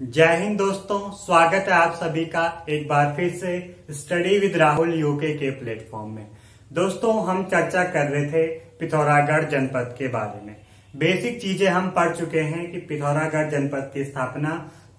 जय हिंद दोस्तों, स्वागत है आप सभी का एक बार फिर से स्टडी विद राहुल यूके के प्लेटफॉर्म में। दोस्तों, हम चर्चा कर रहे थे पिथौरागढ़ जनपद के बारे में। बेसिक चीज़ें हम पढ़ चुके हैं कि पिथौरागढ़ जनपद की स्थापना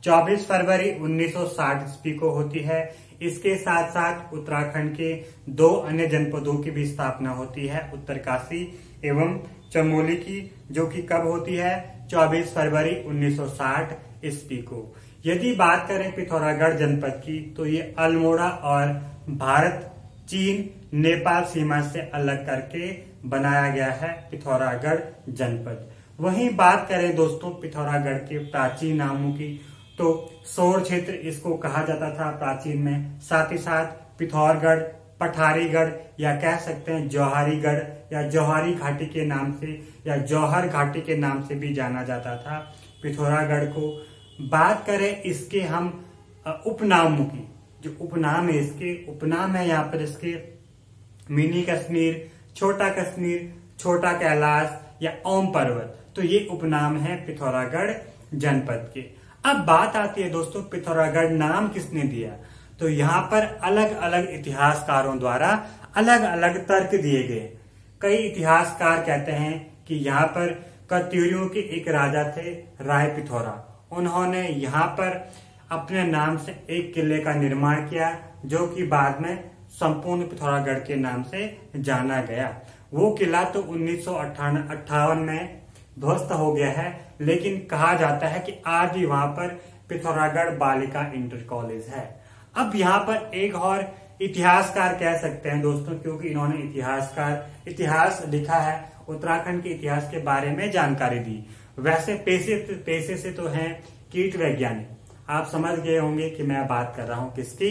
24 फरवरी 1960 ईस्वी को होती है। इसके साथ साथ उत्तराखंड के दो अन्य जनपदों की भी स्थापना होती है उत्तरकाशी एवं चमोली की, जो कि कब होती है? 24 फरवरी 1960 ईस्वी को। यदि बात करें पिथौरागढ़ जनपद की तो ये अल्मोड़ा और भारत, चीन, नेपाल सीमा से अलग करके बनाया गया है पिथौरागढ़ जनपद। वहीं बात करें दोस्तों पिथौरागढ़ के प्राचीन नामों की तो सौर क्षेत्र इसको कहा जाता था प्राचीन में। साथ ही साथ पिथौरगढ़, पठारीगढ़, या कह सकते हैं जौहरीगढ़, या जौहरी घाटी के नाम से, या जौहर घाटी के नाम से भी जाना जाता था। पिथौरागढ़ को बात करें इसके हम उपनामों की। जो उपनाम है इसके, उपनाम है यहाँ पर इसके, मिनी कश्मीर, छोटा कश्मीर, छोटा कैलाश या ओम पर्वत। तो ये उपनाम है पिथौरागढ़ जनपद के। अब बात आती है दोस्तों, पिथौरागढ़ नाम किसने दिया? तो यहाँ पर अलग अलग इतिहासकारों द्वारा अलग अलग तर्क दिए गए। कई इतिहासकार कहते हैं कि यहाँ पर कत्यूरियों के एक राजा थे, राय पिथौरा। उन्होंने यहाँ पर अपने नाम से एक किले का निर्माण किया, जो कि बाद में संपूर्ण पिथौरागढ़ के नाम से जाना गया। वो किला तो उन्नीस में ध्वस्त हो गया है, लेकिन कहा जाता है कि आज भी वहाँ पर पिथौरागढ़ बालिका इंटर कॉलेज है। अब यहाँ पर एक और इतिहासकार कह सकते हैं दोस्तों, क्योंकि इन्होंने इतिहासकार, इतिहास लिखा है, उत्तराखंड के इतिहास के बारे में जानकारी दी। वैसे पेशे पेशे से तो हैं कीट वैज्ञानिक। आप समझ गए होंगे कि मैं बात कर रहा हूँ किसकी?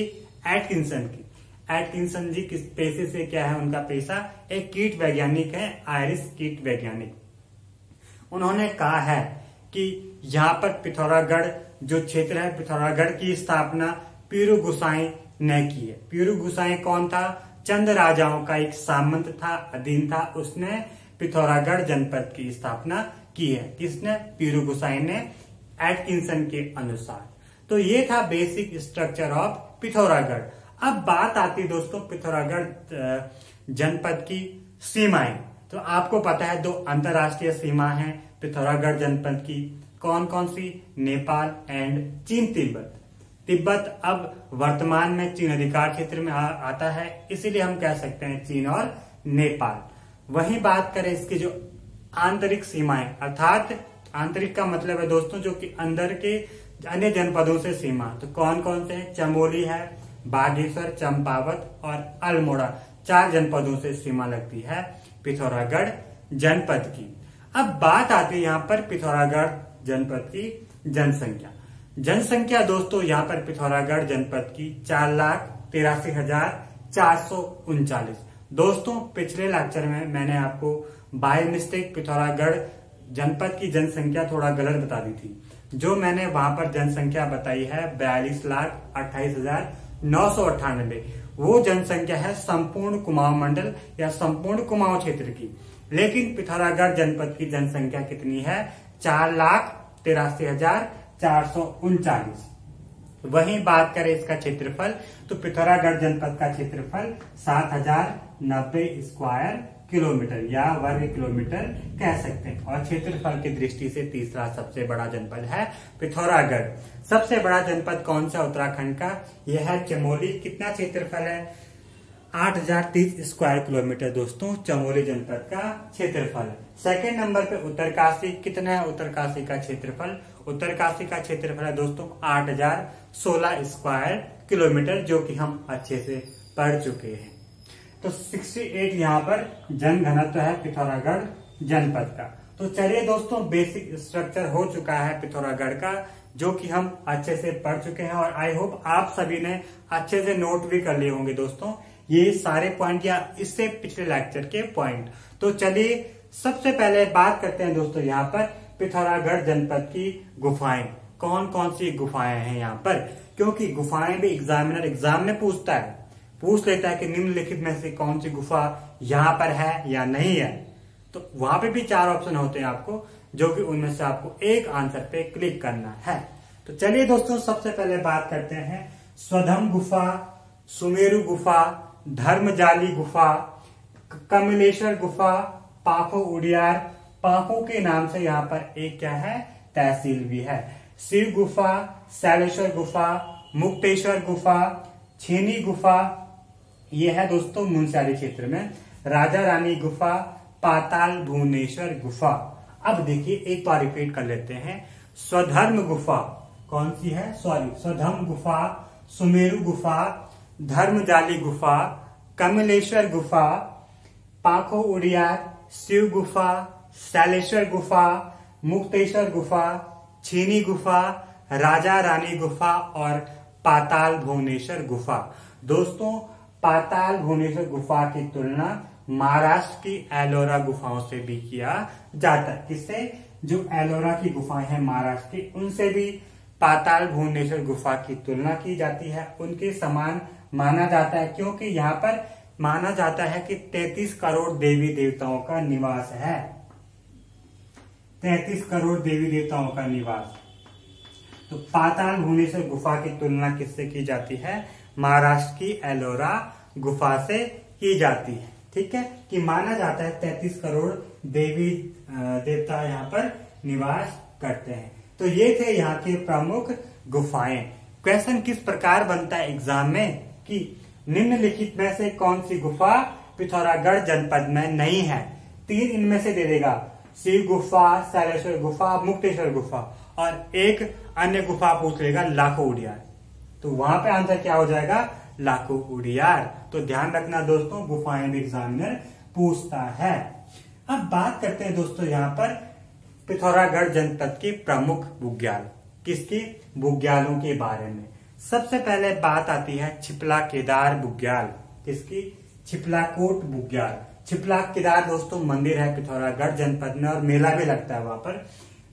एटकिंसन की। एटकिंसन जी किस पेशे से क्या है? उनका पेशा एक कीट वैज्ञानिक है, आयरिस कीट वैज्ञानिक। उन्होंने कहा है कि यहाँ पर पिथौरागढ़, जो क्षेत्र है, पिथौरागढ़ की स्थापना पीरू गुसाई ने की है। पीरू गुसाई कौन था? चंद राजाओं का एक सामंत था, अधीन था। उसने पिथौरागढ़ जनपद की स्थापना की है। किसने? पीरू गुसाई ने एटकिंसन के अनुसार। तो ये था बेसिक स्ट्रक्चर ऑफ़ पिथौरागढ़ अब बात आती है दोस्तों पिथौरागढ़ जनपद की सीमाएँ। तो आपको पता है दो अंतरराष्ट्रीय सीमा है पिथौरागढ़ जनपद की। कौन कौन सी? नेपाल एंड चीन तिब्बत। तिब्बत अब वर्तमान में चीन अधिकार क्षेत्र में आ, आता है इसीलिए हम कह सकते हैं चीन और नेपाल। वही बात करें इसकी जो आंतरिक सीमाएँ, अर्थात आंतरिक का मतलब है दोस्तों जो कि अंदर के अन्य जनपदों से सीमा। तो कौन कौन से? चमोली है, बागेश्वर, चंपावत और अल्मोड़ा, चार जनपदों से सीमा लगती है पिथौरागढ़ जनपद की। अब बात आती है यहाँ पर पिथौरागढ़ जनपद की जनसंख्या। जनसंख्या दोस्तों यहाँ पर पिथौरागढ़ जनपद की चार लाख तिरासी हज़ार चार सौ उनचालीस। दोस्तों पिछले लेक्चर में मैंने आपको बाय मिस्टेक पिथौरागढ़ जनपद की जनसंख्या थोड़ा गलत बता दी थी। जो मैंने वहाँ पर जनसंख्या बताई है, बयालीस लाख अट्ठाईस हज़ार नौ सौ अट्ठानबे। वो जनसंख्या है संपूर्ण कुमाऊं मंडल या संपूर्ण कुमाऊं क्षेत्र की। लेकिन पिथौरागढ़ जनपद की जनसंख्या कितनी है? चार लाख तिरासी हज़ार चार सौ उनचालीस। वहीं बात करें इसका क्षेत्रफल तो पिथौरागढ़ जनपद का क्षेत्रफल सात हज़ार नब्बे स्क्वायर किलोमीटर या वर्ग किलोमीटर कह सकते हैं। और क्षेत्रफल की दृष्टि से तीसरा सबसे बड़ा जनपद है पिथौरागढ़। सबसे बड़ा जनपद कौन सा उत्तराखंड का? यह है चमोली। कितना क्षेत्रफल है? आठ हज़ार तीस स्क्वायर किलोमीटर। दोस्तों, चमोली जनपद का क्षेत्रफल। सेकेंड नंबर पे उत्तरकाशी। कितना है उत्तरकाशी का क्षेत्रफल? उत्तरकाशी का क्षेत्रफल है दोस्तों, आठ हज़ार सोलह स्क्वायर किलोमीटर, जो कि हम अच्छे से पढ़ चुके हैं। तो 68 यहाँ पर जन घनत्व है पिथौरागढ़ जनपद का। तो चलिए दोस्तों बेसिक स्ट्रक्चर हो चुका है पिथौरागढ़ का, जो कि हम अच्छे से पढ़ चुके हैं और आई होप आप सभी ने अच्छे से नोट भी कर लिए होंगे दोस्तों, ये सारे पॉइंट या इससे पिछले लेक्चर के पॉइंट तो चलिए, सबसे पहले बात करते हैं दोस्तों यहाँ पर पिथौरागढ़ जनपद की गुफाएँ। कौन कौन सी गुफाएँ हैं यहाँ पर? क्योंकि गुफाएँ भी एग्जामिनर एग्ज़ाम में पूछता है। पूछ लेता है कि निम्नलिखित में से कौन सी गुफा यहाँ पर है या नहीं है। तो वहाँ पे भी चार ऑप्शन होते हैं आपको, जो कि उनमें से आपको एक आंसर पे क्लिक करना है। तो चलिए दोस्तों, सबसे पहले बात करते हैं। स्वधम गुफा, सुमेरु गुफा, धर्मजाली गुफा, कमलेश्वर गुफा पाखो उड़ियार। पाखो के नाम से यहाँ पर एक क्या है? तहसील भी है। शिव गुफा शैलेश्वर गुफा, मुक्तेश्वर गुफा, छेनी गुफा ये है दोस्तों मुंशियारी क्षेत्र में। राजा रानी गुफा, पाताल भुवनेश्वर गुफा। अब देखिए, एक बार रिपीट कर लेते हैं। स्वधर्म गुफा, कौन सी है? सॉरी स्वधर्म गुफा, सुमेरु गुफा, धर्मजाली गुफा, कमलेश्वर गुफा, पाखो उड़ियार, शिव गुफा, शैलेश्वर गुफा, मुक्तेश्वर गुफा, छीनी गुफा, राजा रानी गुफा और पाताल भुवनेश्वर गुफा। दोस्तों पाताल, भुवनेश्वर गुफा की तुलना महाराष्ट्र की एलोरा गुफाओं से भी किया जाता है। किससे? जो एलोरा की गुफाएँ हैं महाराष्ट्र की, उनसे भी पाताल, भुवनेश्वर गुफा की तुलना की जाती है। उनके समान माना जाता है, क्योंकि यहाँ पर माना जाता है कि 33 करोड़ देवी देवताओं का निवास है। 33 करोड़ देवी देवताओं का निवास। तो पाताल, भुवनेश्वर गुफा की तुलना किससे की जाती है? महाराष्ट्र की एलोरा गुफा से की जाती है। ठीक है? कि माना जाता है 33 करोड़ देवी देवता यहाँ पर निवास करते हैं। तो ये थे यहाँ के प्रमुख गुफाएँ। क्वेश्चन किस प्रकार बनता है एग्ज़ाम में? कि निम्नलिखित में से कौन सी गुफा पिथौरागढ़ जनपद में नहीं है? तीन इनमें से दे देगा। शिव गुफा, शैलेश्वर गुफा, मुक्तेश्वर गुफा और एक अन्य गुफा पूछ लेगा लाखो उड़ियार तो वहाँ पे आंसर क्या हो जाएगा? लाखो उड़ियार तो ध्यान रखना दोस्तों गुफाएँ भी एग्जामिनर पूछता है। अब बात करते हैं दोस्तों यहाँ पर पिथौरागढ़ जनपद की प्रमुख बुग्याल। किसकी? बुग्यालों के बारे में। सबसे पहले बात आती है छिपला केदार बुग्याल। किसकी? छिपला कोट बुग्याल। छिपला केदार दोस्तों मंदिर है पिथौरागढ़ जनपद में और मेला भी लगता है वहाँ पर।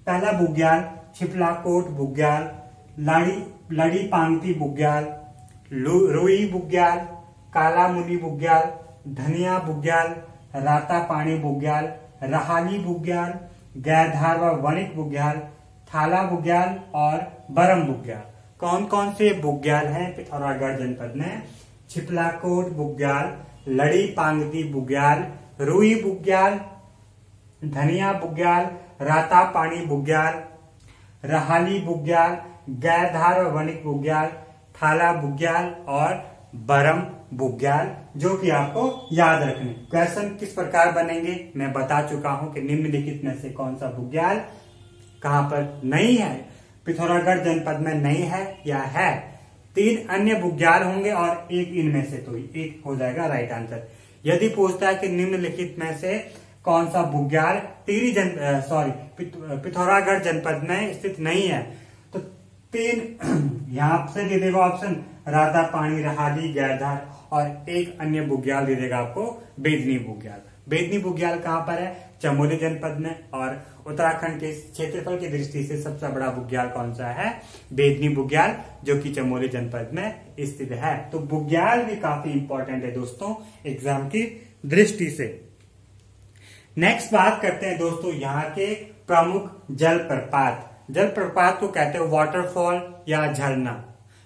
पहला बुग्याल छिपला कोट बुग्याल, लाड़ी, लड़ी पांगती बुग्याल रुई बुग्याल, काला मुनि बुग्याल, धनिया बुग्याल, राता पानी बुग्याल, रहाली बुग्याल, गैरधार व वणिक बुग्याल, थाला बुग्याल और बरम बुग्याल। कौन कौन से बुग्याल हैं पिथौरागढ़ जनपद में? छिपलाकोट बुग्याल, लड़ी पांगती बुग्याल, रुई बुग्याल, धनिया बुग्याल, राता पानी बुग्याल, रहाली बुग्याल, गैरधार और वणिक बुग्याल थाला बुग्याल और बरम बुग्याल, जो कि आपको याद रखने। क्वेश्चन किस प्रकार बनेंगे? मैं बता चुका हूँ कि निम्नलिखित में से कौन सा बुग्याल कहाँ पर नहीं है? पिथौरागढ़ जनपद में नहीं है या है? तीन अन्य बुग्याल होंगे और एक इनमें से तो एक हो जाएगा राइट आंसर यदि पूछता है कि निम्नलिखित में से कौन सा बुग्याल टीरी जन सॉरी पिथौरागढ़ जनपद में स्थित नहीं है तीन यहाँ से दे देगा ऑप्शन राधा पानी रहाली गैरधार और एक अन्य बुग्याल दे देगा आपको, बेदनी बुग्याल। बेदनी बुग्याल कहाँ पर है? चमोली जनपद में। और उत्तराखंड के क्षेत्रफल की दृष्टि से सबसे बड़ा बुग्याल कौन सा है? बेदनी बुग्याल, जो कि चमोली जनपद में स्थित है। तो बुग्याल भी काफ़ी इंपॉर्टेंट है दोस्तों एग्ज़ाम की दृष्टि से। नेक्स्ट बात करते हैं दोस्तों, यहाँ के प्रमुख जल प्रपात जल प्रपात को कहते हैं वाटरफॉल या झरना।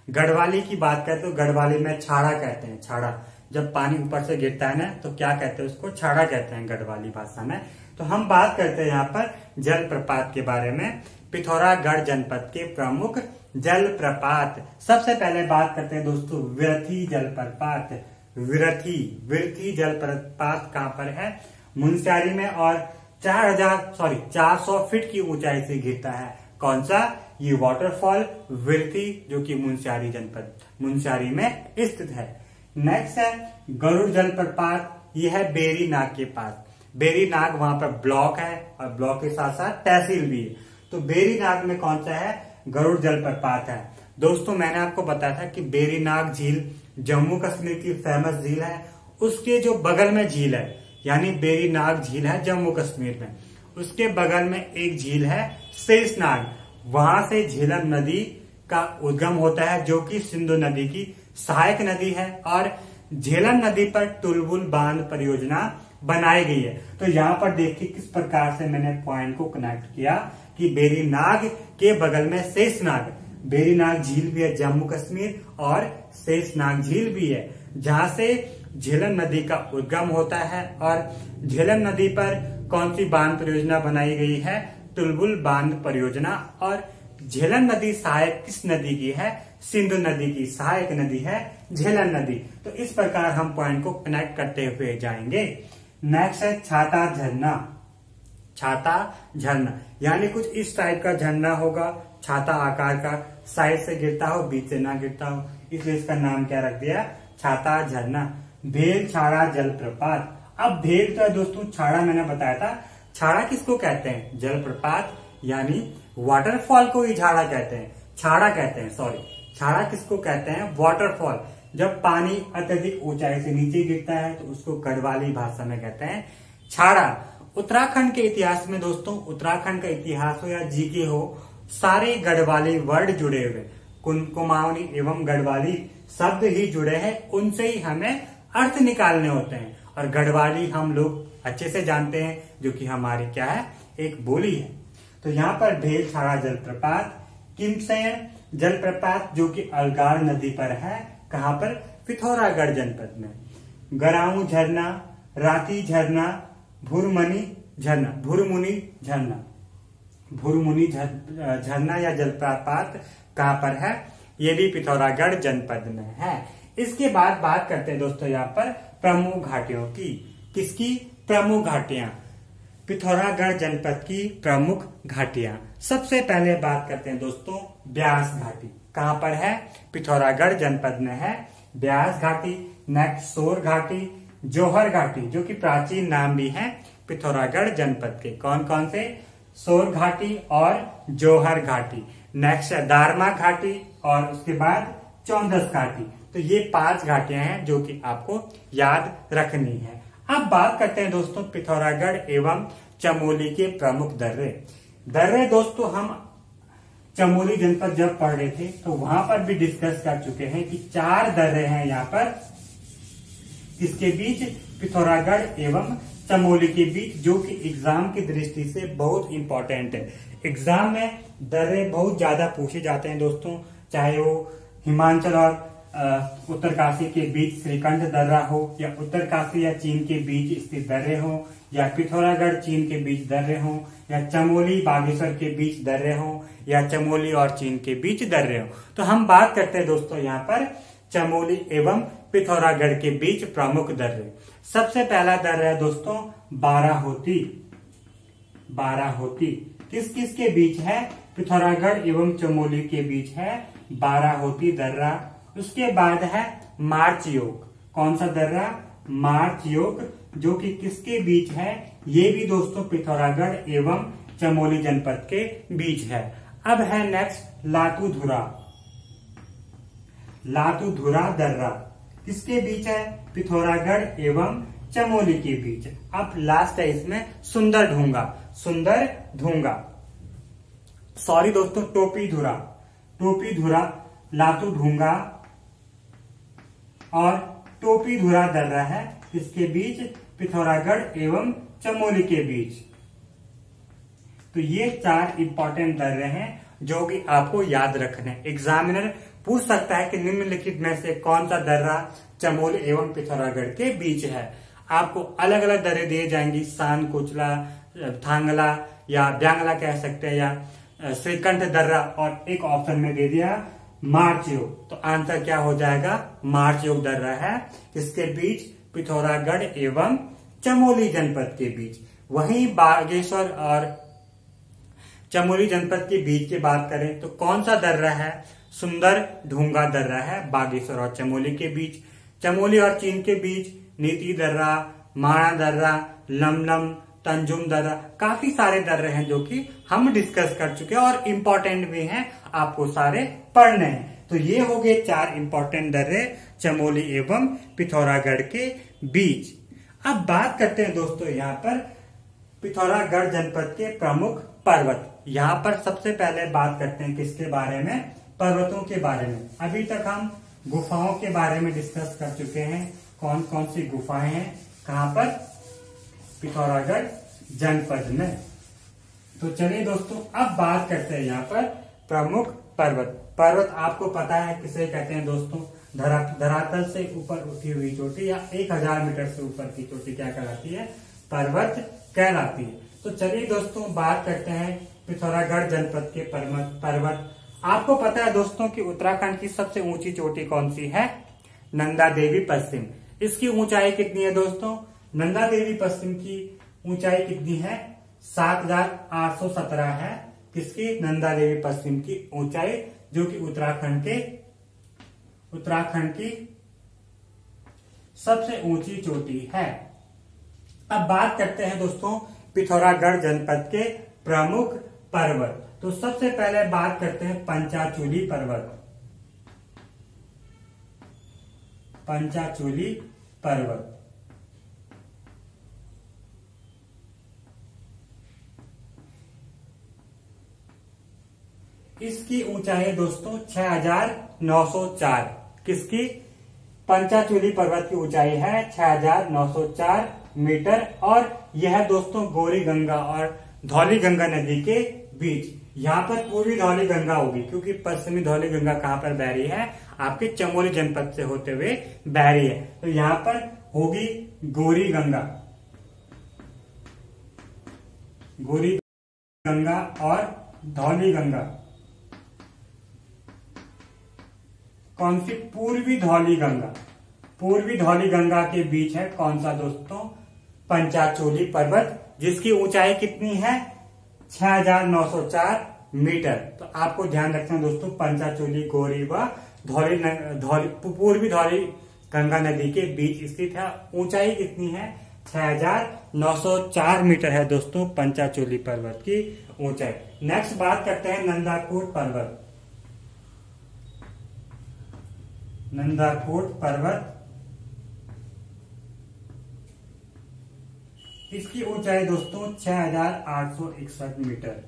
गढ़वाली की बात करें तो गढ़वाली में छाड़ा कहते हैं, छाड़ा। जब पानी ऊपर से गिरता है ना तो क्या कहते हैं उसको? छाड़ा कहते हैं गढ़वाली भाषा में। तो हम बात करते हैं यहाँ पर जल प्रपात के बारे में। पिथौरागढ़ जनपद के प्रमुख जल प्रपात सबसे पहले बात करते हैं दोस्तों, विरथी जल प्रपात विरथी विरथी जल प्रपात कहाँ पर है? मुंशियारी में और चार हज़ार सॉरी चार सौ फीट की ऊंचाई से गिरता है। कौन सा? ये वाटरफॉल विरती जो कि मुंशियारी जनपद मुंशियारी में स्थित है। नेक्स्ट है, गरुड़ जलप्रपात ये है बेरी नाग के पास बेरी नाग वहाँ पर ब्लॉक है, और ब्लॉक के साथ साथ तहसील भी है। तो बेरी नाग में कौन सा है? गरुड़ जलप्रपात है। दोस्तों, मैंने आपको बताया था कि बेरी नाग झील जम्मू कश्मीर की फ़ेमस झील है। उसके जो बगल में झील है, यानी बेरी नाग झील है जम्मू कश्मीर में। उसके बगल में एक झील है, शेषनाग। वहाँ से झेलम नदी का उद्गम होता है, जो कि सिंधु नदी की सहायक नदी है, और झेलम नदी पर टुलबुल बाँध परियोजना बनाई गई है। तो यहाँ पर देखिए किस प्रकार से मैंने पॉइंट को कनेक्ट किया कि बेरी नाग के बगल में शेषनाग। बेरीनाग झील भी है जम्मू कश्मीर, और शेषनाग झील भी है, जहाँ से झेलम नदी का उद्गम होता है, और झेलम नदी पर कौन सी बाँध परियोजना बनाई गई है? तुलबुल बाँध परियोजना और झेलन नदी सहायक किस नदी की है? सिंधु नदी की सहायक नदी है झेलन नदी। तो इस प्रकार हम पॉइंट को कनेक्ट करते हुए जाएँगे। नेक्स्ट है छाता झरना। छाता झरना। यानी कुछ इस टाइप का झरना होगा। छाता आकार का। साइड से गिरता हो, बीच से ना गिरता हो। इसलिए इसका नाम क्या रख दिया? छाता झरना। भेल छाड़ा जलप्रपात। अब भेल तो है दोस्तों छाड़ा मैंने बताया था, छाड़ा किसको कहते हैं? जलप्रपात, यानी वाटरफॉल को ही झाड़ा कहते हैं। छाड़ा कहते हैं सॉरी छाड़ा किसको कहते हैं? वाटरफॉल जब पानी अत्यधिक ऊंचाई से नीचे गिरता है तो उसको गढ़वाली भाषा में कहते हैं। छाड़ा। उत्तराखंड के इतिहास में दोस्तों, उत्तराखंड का इतिहास हो या जीके हो, सारे गढ़वाली वर्ड जुड़े हुए। कुमाऊनी एवं गढ़वाली शब्द ही जुड़े हैं, उनसे ही हमें अर्थ निकालने होते हैं। और गढ़वाली हम लोग अच्छे से जानते हैं, जो कि हमारी क्या है, एक बोली है। तो यहाँ पर भेल छाड़ा जलप्रपात, किमसेन जलप्रपात, जो कि अलगार नदी पर है, कहा पर? पिथौरागढ़ जनपद में। गराऊ झरना, राती झरना, भूरमनी झरना, भूरमुनि झरना। भूरमुनि झरना या जलप्रपात कहाँ पर है? ये भी पिथौरागढ़ जनपद में है। इसके बाद बात करते हैं दोस्तों यहाँ पर प्रमुख घाटियों की। किसकी? प्रमुख घाटियाँ। पिथौरागढ़ जनपद की प्रमुख घाटियाँ। सबसे पहले बात करते हैं दोस्तों ब्यास घाटी। कहाँ पर है? पिथौरागढ़ जनपद में है। ब्यास घाटी नेक्स्ट सोर घाटी, जोहर घाटी, जो कि प्राचीन नाम भी है पिथौरागढ़ जनपद के। कौन कौन से? सोर घाटी और जोहर घाटी। नेक्स्ट दारमा घाटी और उसके बाद चौदस घाटी। तो ये पाँच घाटियाँ हैं जो कि आपको याद रखनी है। अब बात करते हैं दोस्तों पिथौरागढ़ एवं चमोली के प्रमुख दर्रे। दर्रे दोस्तों हम चमोली जनपद जब पढ़ रहे थे तो वहाँ पर भी डिस्कस कर चुके हैं कि चार दर्रे हैं यहाँ पर। इसके बीच पिथौरागढ़ एवं चमोली के बीच, जो कि एग्ज़ाम की दृष्टि से बहुत इंपॉर्टेंट है। एग्ज़ाम में दर्रे बहुत ज़्यादा पूछे जाते हैं दोस्तों, चाहे वो हिमाचल और उत्तरकाशी के बीच श्रीकंठ दर्रा हो, या उत्तरकाशी या चीन के बीच स्थित दर्रे हो, या पिथौरागढ़ चीन के बीच दर्रे हो, या चमोली बागेश्वर के बीच दर्रे हो, या चमोली और चीन के बीच दर्रे हो। तो हम बात करते हैं दोस्तों यहाँ पर चमोली एवं पिथौरागढ़ के बीच प्रमुख दर्रे। सबसे पहला दर्रा है दोस्तों बारह होती बारह होती किस किस के बीच है? पिथौरागढ़ एवं चमोली के बीच है बारह होती दर्रा। उसके बाद है मार्च योग। कौन सा दर्रा? मार्च योग, जो कि किसके बीच है? ये भी दोस्तों पिथौरागढ़ एवं चमोली जनपद के बीच है। अब है नेक्स्ट लातूधुरा। लातूधुरा दर्रा। किसके बीच है? पिथौरागढ़ एवं चमोली के बीच। अब लास्ट है इसमें, सुंदर ढूँगा। सुंदर ढूँगा। सॉरी दोस्तों टोपी धुरा टोपी धुरा लातू ढूँगा और टोपी धुरा दर्रा है इसके बीच पिथौरागढ़ एवं चमोली के बीच। तो ये चार इंपॉर्टेंट दर्रे हैं, जो कि आपको याद रखने। एग्जामिनर पूछ सकता है कि निम्नलिखित में से कौन सा दर्रा चमोली एवं पिथौरागढ़ के बीच है। आपको अलग अलग दर्रे दिए जाएँगी, सान, कुचला, थांगला या ब्यांगला कह सकते हैं या श्रीकंठ दर्रा और एक ऑप्शन में दे दिया मार्च योग। तो आंसर क्या हो जाएगा? मार्च योग दर रहा है। किसके बीच पिथौरागढ़ एवं चमोली जनपद के बीच। वहीं बागेश्वर और चमोली जनपद के बीच की बात करें तो कौन सा दर्रा है? सुंदर ढूँगा दर्रा है, बागेश्वर और चमोली के बीच। चमोली और चीन के बीच नीति दर्रा माणा दर्रा लमलम तंजुम दर्रा काफ़ी सारे दर्रे हैं जो कि हम डिस्कस कर चुके हैं और इम्पोर्टेंट भी हैं, आपको सारे पढ़ने हैं। तो ये हो गए चार इंपॉर्टेंट दर्रे, चमोली एवं पिथौरागढ़ के बीच। अब बात करते हैं दोस्तों यहाँ पर पिथौरागढ़ जनपद के प्रमुख पर्वत। यहाँ पर सबसे पहले बात करते हैं किसके बारे में? पर्वतों के बारे में। अभी तक हम गुफाओं के बारे में डिस्कस कर चुके हैं। कौन कौन सी गुफाएँ हैं? कहाँ पर? पिथौरागढ़ जनपद में। तो चलिए दोस्तों, अब बात करते हैं यहाँ पर प्रमुख पर्वत। पर्वत आपको पता है किसे कहते हैं दोस्तों? धरा, धरातल से ऊपर उठी हुई चोटी या एक हज़ार मीटर से ऊपर की चोटी क्या कहलाती है? पर्वत कहलाती है। तो चलिए दोस्तों, बात करते हैं पिथौरागढ़ जनपद के पर्वत आपको पता है दोस्तों कि उत्तराखंड की सबसे ऊँची चोटी कौन सी है? नंदा देवी पश्चिम। इसकी ऊंचाई कितनी है दोस्तों? नंदा देवी पश्चिम की ऊंचाई कितनी है? सात हज़ार आठ सौ सत्रह है। किसकी? नंदा देवी पश्चिम की ऊंचाई, जो कि उत्तराखंड के, उत्तराखंड की सबसे ऊँची चोटी है। अब बात करते हैं दोस्तों, पिथौरागढ़ जनपद के प्रमुख पर्वत। तो सबसे पहले बात करते हैं पंचाचूली पर्वत। पंचाचूली पर्वत। इसकी ऊंचाई दोस्तों 6904 किसकी? पंचाचूली पर्वत की ऊंचाई है 6904 मीटर और यह दोस्तों गोरी गंगा और धौली गंगा नदी के बीच। यहाँ पर पूर्वी धौली गंगा होगी क्योंकि पश्चिमी धौली गंगा कहाँ पर बह रही है? आपके चमोली जनपद से होते हुए बह रही है। तो यहाँ पर होगी गोरी गंगा गोरी गंगा और धौली गंगा कौन सी? पूर्वी धौली गंगा। पूर्वी धौली गंगा के बीच है कौन सा दोस्तों? पंचाचोली पर्वत, जिसकी ऊंचाई कितनी है? 6904 मीटर। तो आपको ध्यान रखना दोस्तों, पंचाचोली गोरी व धौली धौली पूर्वी धौली गंगा नदी के बीच स्थित है। ऊंचाई कितनी है? 6904 मीटर है दोस्तों, पंचाचोली पर्वत की ऊंचाई। नेक्स्ट बात करते हैं नंदाकोट पर्वत। नंदाकोट पर्वत। इसकी ऊंचाई दोस्तों छह हज़ार आठ सौ इकसठ मीटर।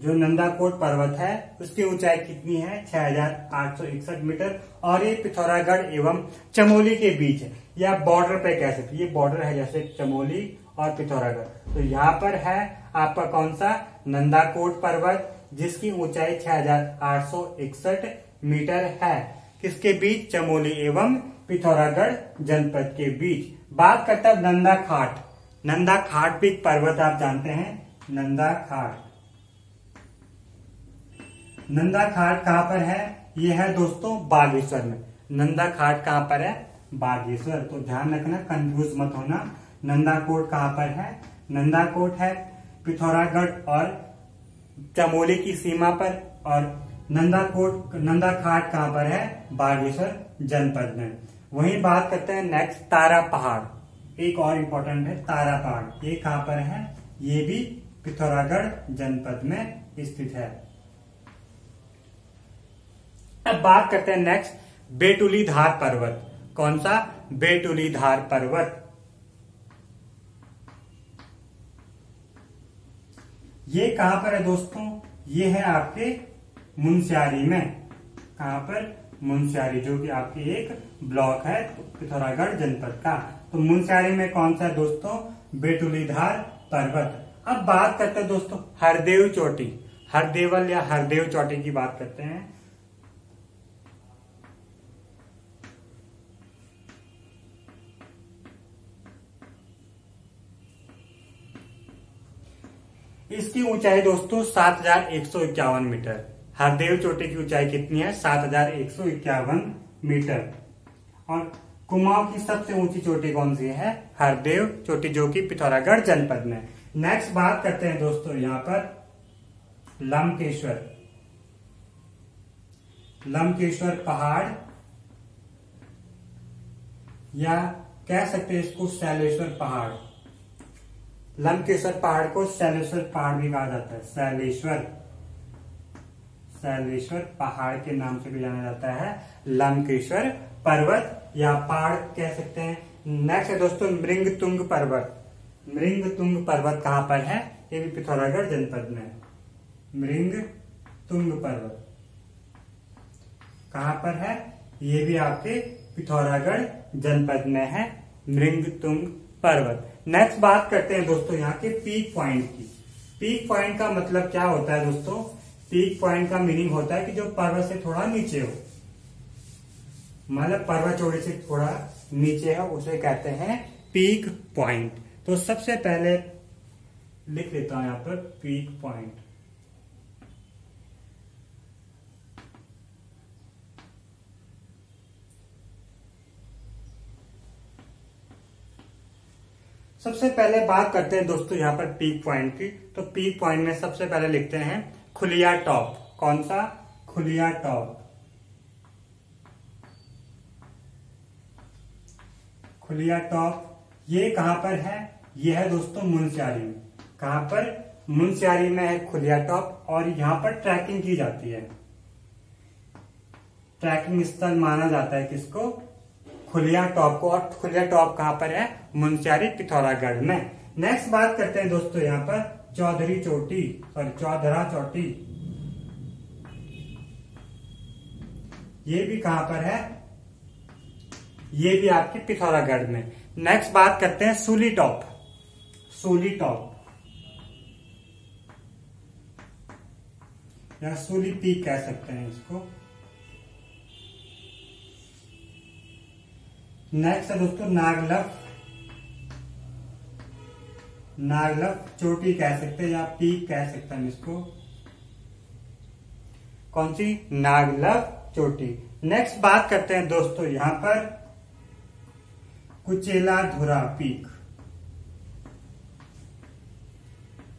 जो नंदाकोट पर्वत है, उसकी ऊंचाई कितनी है? छह हज़ार आठ सौ इकसठ मीटर। और ये पिथौरागढ़ एवं चमोली के बीच है। या बॉर्डर पे कह सकते ये बॉर्डर है जैसे चमोली और पिथौरागढ़। तो यहाँ पर है आपका कौन सा? नंदाकोट पर्वत, जिसकी ऊंचाई छह हज़ार आठ सौ इकसठ मीटर है। किसके बीच? चमोली एवं पिथौरागढ़ जनपद के बीच। बात करता है नंदा खाट। नंदा खाट भी पर्वत, आप जानते हैं। नंदा खाट। नंदा खाट कहाँ पर है? ये है दोस्तों बागेश्वर में। नंदा खाट कहाँ पर है? बागेश्वर। तो ध्यान रखना कंफ्यूज मत होना। नंदा कोट कहाँ पर है? नंदा कोट है पिथौरागढ़ और चमोली की सीमा पर और नंदा कोट नंदा खाट कहाँ पर है? बागेश्वर जनपद में। वहीं बात करते हैं नेक्स्ट तारा पहाड़। एक और इम्पोर्टेंट है, तारा पहाड़। ये कहाँ पर है? ये भी पिथौरागढ़ जनपद में स्थित है। अब बात करते हैं नेक्स्ट बेटुली धार पर्वत। कौन सा? बेटुली धार पर्वत। ये कहाँ पर है दोस्तों? ये है आपके मुंशियारी में। कहा पर? मुंशियारी जो कि आपकी एक ब्लॉक है, पिथौरागढ़ जनपद का। तो मुंशियारी में कौन सा है दोस्तों? बेटुलीधार पर्वत। अब बात करते हैं दोस्तों, हरदेव चोटी। हरदेवल या हरदेव चोटी की बात करते हैं। इसकी ऊंचाई दोस्तों सात हज़ार एक सौ इक्यावन मीटर। हरदेव चोटी की ऊंचाई कितनी है? सात हज़ार एक सौ इक्यावन मीटर। और कुमाऊं की सबसे ऊँची चोटी कौन सी है? हरदेव चोटी, जो कि पिथौरागढ़ जनपद में। नेक्स्ट बात करते हैं दोस्तों यहाँ पर। लमकेश्वर लमकेश्वर पहाड़। या कह सकते हैं इसको शैलेश्वर पहाड़। लमकेश्वर पहाड़ को शैलेश्वर पहाड़ भी कहा जाता है। शैलेश्वर। शैलेश्वर पहाड़ के नाम से भी जाना जाता है लमकेश्वर पर्वत या पहाड़ कह सकते हैं। नेक्स्ट है दोस्तों मृंग तुंग पर्वत। मृंग तुंग पर्वत कहाँ पर है? ये भी पिथौरागढ़ जनपद में मृंग तुंग पर्वत। कहाँ पर है? ये भी आपके पिथौरागढ़ जनपद में है मृंग तुंग पर्वत। नेक्स्ट बात करते हैं दोस्तों यहाँ के पीक पॉइंट की। पीक पॉइंट का मतलब क्या होता है दोस्तों? पीक पॉइंट का मीनिंग होता है कि जो पर्वत से थोड़ा नीचे हो। मतलब पर्वत चोटी से थोड़ा नीचे है, उसे कहते हैं पीक पॉइंट। तो सबसे पहले लिख लेता हूँ यहाँ पर पीक पॉइंट। सबसे पहले बात करते हैं दोस्तों यहाँ पर पीक पॉइंट की। तो पीक पॉइंट में सबसे पहले लिखते हैं खुलिया टॉप। कौन सा? खुलिया टॉप। खुलिया टॉप। ये कहाँ पर है? ये है दोस्तों मुंशियारी में। कहाँ पर? मुंशियारी में है खुलिया टॉप और यहाँ पर ट्रैकिंग की जाती है। ट्रैकिंग स्थल माना जाता है किसको? खुलिया टॉप को। और खुलिया टॉप कहाँ पर है? मुंशियारी पिथौरागढ़ में। नेक्स्ट बात करते हैं दोस्तों यहाँ पर। चौधरी चोटी सॉरी चौधरा चोटी। ये भी कहाँ पर है? ये भी आपके पिथौरागढ़ में। नेक्स्ट बात करते हैं सूली टॉप। सूली टॉप। या सूली पीक कह सकते हैं इसको। नेक्स्ट है दोस्तों नागलफ नागलफ चोटी कह सकते हैं या पीक कह सकते हैं इसको। कौन सी? नागलफ चोटी। नेक्स्ट बात करते हैं दोस्तों यहाँ पर। कुचेला धुरा पीक।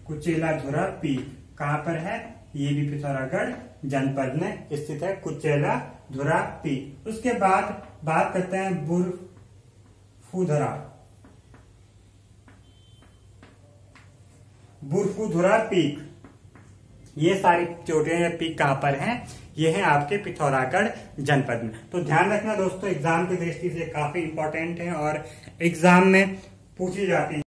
कुचेला धुरा पीक कहाँ पर है? ये भी पिथौरागढ़ जनपद में स्थित है, कुचेला धुरा पीक। उसके बाद बात करते हैं बुरफुधरा। बुरफुधरा पीक। ये सारी चोटियाँ या पीक कहाँ पर हैं? ये है आपके पिथौरागढ़ जनपद में। तो ध्यान रखना दोस्तों, एग्ज़ाम की दृष्टि से काफ़ी इंपॉर्टेंट है और एग्ज़ाम में पूछी जाती है